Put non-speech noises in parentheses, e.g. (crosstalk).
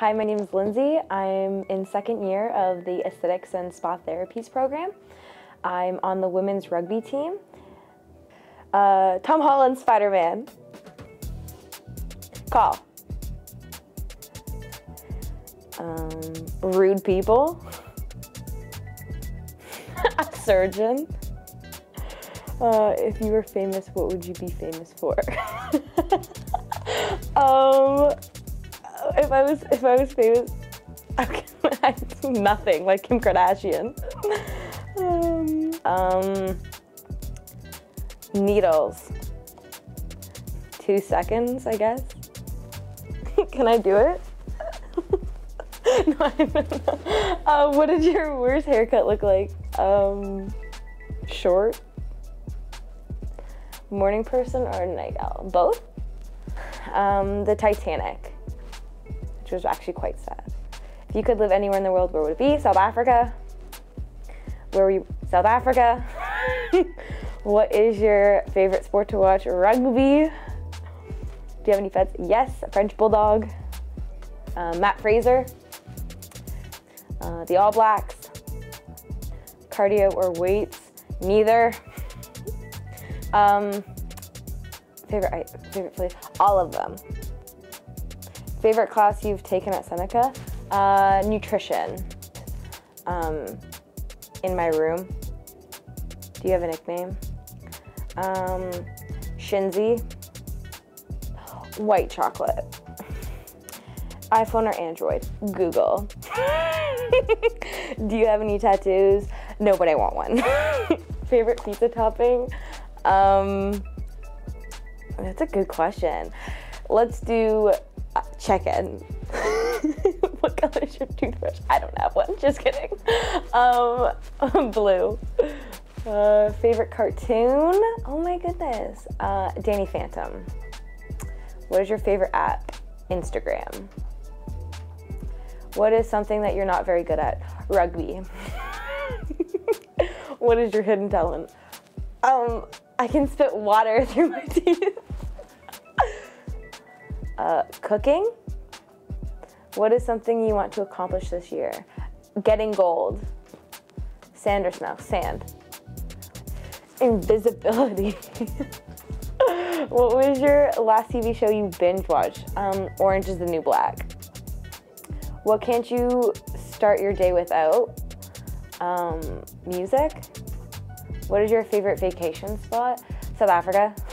Hi, my name is Linzi. I'm in second year of the Aesthetics and Spa Therapies program. I'm on the women's rugby team. Uh, Tom Holland, Spider Man. Call. Um, rude people. (laughs) A surgeon. Uh, if you were famous, what would you be famous for? (laughs) um, if I was if I was famous, okay, (laughs) nothing like Kim Kardashian. um, um, needles. Two seconds, I guess. (laughs) Can I do it? (laughs) no, I uh, what did your worst haircut look like? Um, short. Morning person or night owl? Both. Um, the Titanic, which was actually quite sad. If you could live anywhere in the world, where would it be? South Africa. Where were you? South Africa. (laughs) what is your favorite sport to watch? Rugby. Do you have any pets? Yes, a French Bulldog. Uh, Matt Fraser. Uh, the All Blacks. Cardio or weights? Neither. (laughs) Um, favorite favorite place? All of them. Favorite class you've taken at Seneca? Uh, nutrition. Um, in my room. Do you have a nickname? Um, Shinzy. White chocolate. (laughs) iPhone or Android? Google. (laughs) Do you have any tattoos? No, but I want one. (laughs) Favorite pizza topping? Um, that's a good question. Let's do check in. (laughs) what color is your toothbrush? I don't have one. Just kidding. Um, (laughs) blue. Uh, favorite cartoon? Oh my goodness. Uh, Danny Phantom. What is your favorite app? Instagram. What is something that you're not very good at? Rugby. (laughs) what is your hidden talent? Um, I can spit water through my teeth. Uh, cooking. What is something you want to accomplish this year? Getting gold. Sand or snow? Sand. Invisibility. (laughs) what was your last TV show you binge watched? Um, Orange is the New Black. What can't you start your day without? Um, music. What is your favorite vacation spot? South Africa. (laughs)